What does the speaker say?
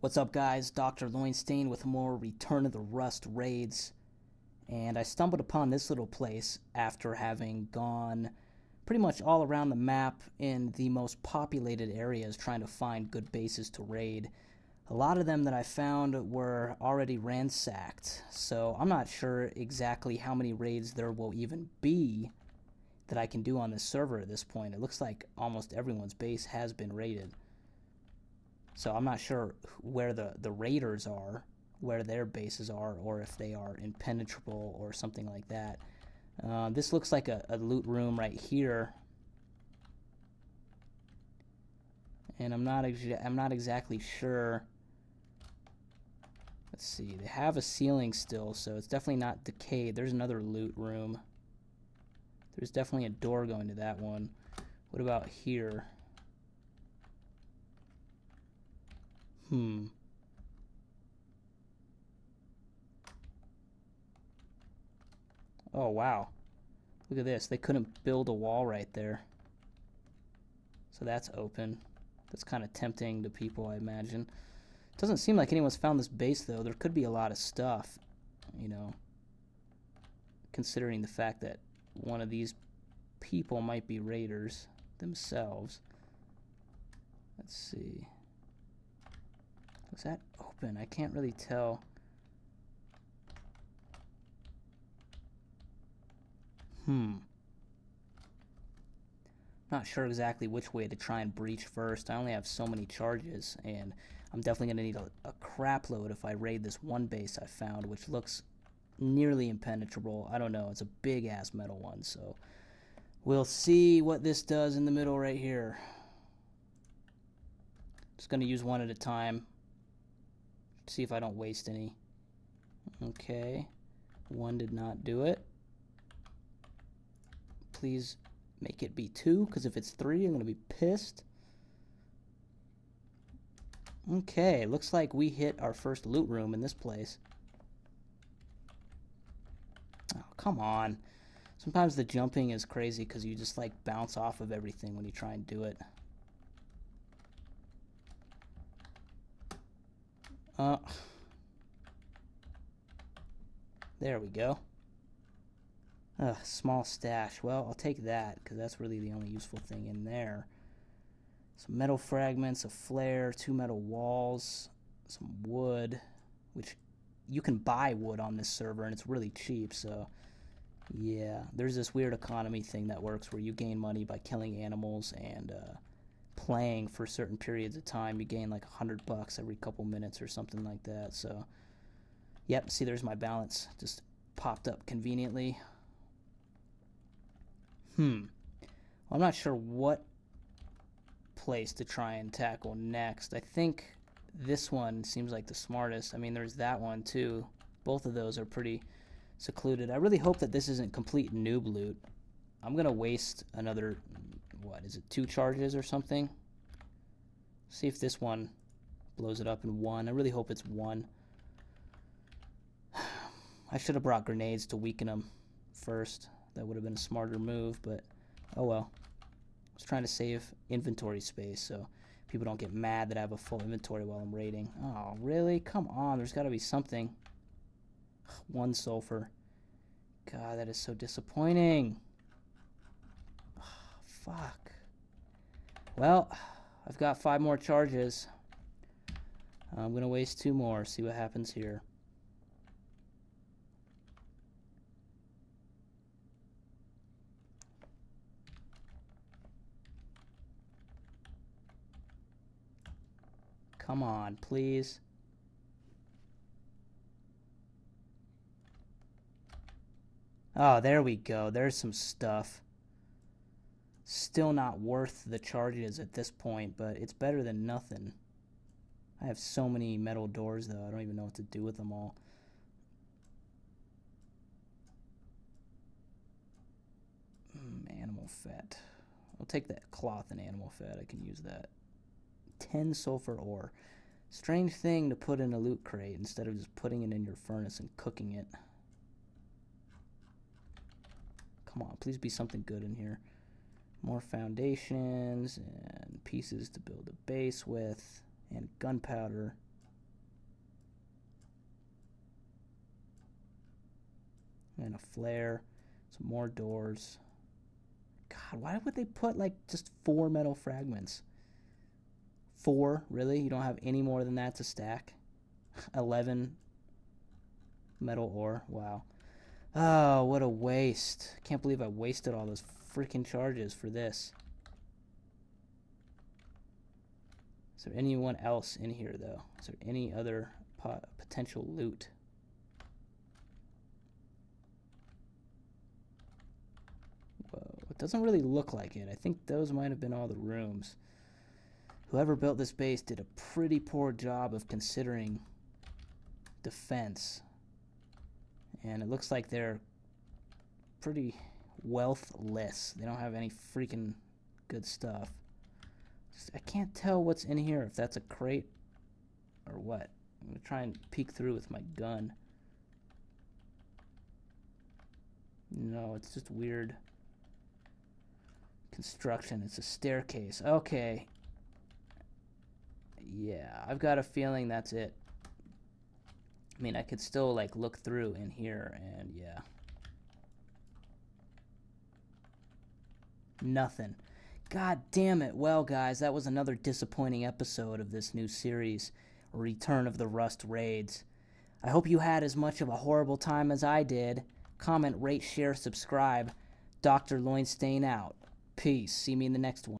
What's up, guys? Dr. Loinstain with more Return of the Rust raids. And I stumbled upon this little place after having gone pretty much all around the map in the most populated areas trying to find good bases to raid. A lot of them that I found were already ransacked, so I'm not sure exactly how many raids there will even be that I can do on this server at this point. It looks like almost everyone's base has been raided. So I'm not sure where the, the raiders are, where their bases are, or if they are impenetrable or something like that. Uh, this looks like a, a loot room right here. And I'm not I'm not exactly sure. Let's see. They have a ceiling still, so it's definitely not decayed. There's another loot room. There's definitely a door going to that one. What about here? Hmm. Oh, wow. Look at this. They couldn't build a wall right there. So that's open. That's kind of tempting to people, I imagine. It Doesn't seem like anyone's found this base, though. There could be a lot of stuff, you know, considering the fact that one of these people might be raiders themselves. Let's see. Was that open? I can't really tell. Hmm. Not sure exactly which way to try and breach first. I only have so many charges, and I'm definitely going to need a, a crap load if I raid this one base I found, which looks nearly impenetrable. I don't know. It's a big-ass metal one, so we'll see what this does in the middle right here. Just going to use one at a time. See if I don't waste any. Okay. One did not do it. Please make it be two, because if it's three, I'm going to be pissed. Okay, looks like we hit our first loot room in this place. Oh, come on. Sometimes the jumping is crazy because you just like bounce off of everything when you try and do it. Uh, there we go. Uh, small stash. Well, I'll take that because that's really the only useful thing in there. Some metal fragments, a flare, two metal walls, some wood, which you can buy wood on this server and it's really cheap. So, yeah, there's this weird economy thing that works where you gain money by killing animals and uh, playing for certain periods of time, you gain like a hundred bucks every couple minutes or something like that. So, yep, see, there's my balance. Just popped up conveniently. Hmm. Well, I'm not sure what place to try and tackle next. I think this one seems like the smartest. I mean, there's that one too. Both of those are pretty secluded. I really hope that this isn't complete noob loot. I'm going to waste another what is it, two charges or something? See if this one blows it up in one. I really hope it's one. I should have brought grenades to weaken them first. That would have been a smarter move, but oh well. I was trying to save inventory space so people don't get mad that I have a full inventory while I'm raiding. Oh, really? Come on, there's got to be something. One sulfur. God, that is so disappointing. Fuck. Well, I've got five more charges. I'm going to waste two more, see what happens here. Come on, please. Oh, there we go. There's some stuff. Still not worth the charges at this point, but it's better than nothing. I have so many metal doors, though. I don't even know what to do with them all. Mm, animal fat. I'll take that cloth and animal fat. I can use that. 10 sulfur ore. Strange thing to put in a loot crate instead of just putting it in your furnace and cooking it. Come on, please be something good in here more foundations and pieces to build a base with and gunpowder. And a flare, some more doors. God, why would they put like just four metal fragments? Four, really? You don't have any more than that to stack? 11 metal ore, wow. Oh, what a waste. Can't believe I wasted all those freaking charges for this. Is there anyone else in here, though? Is there any other pot potential loot? Whoa, it doesn't really look like it. I think those might have been all the rooms. Whoever built this base did a pretty poor job of considering defense. And it looks like they're pretty wealthless. They don't have any freaking good stuff. Just, I can't tell what's in here, if that's a crate or what. I'm going to try and peek through with my gun. No, it's just weird construction. It's a staircase. Okay. Yeah, I've got a feeling that's it. I mean, I could still, like, look through in here, and yeah. Nothing. God damn it. Well, guys, that was another disappointing episode of this new series, Return of the Rust Raids. I hope you had as much of a horrible time as I did. Comment, rate, share, subscribe. Dr. Loinstain out. Peace. See me in the next one.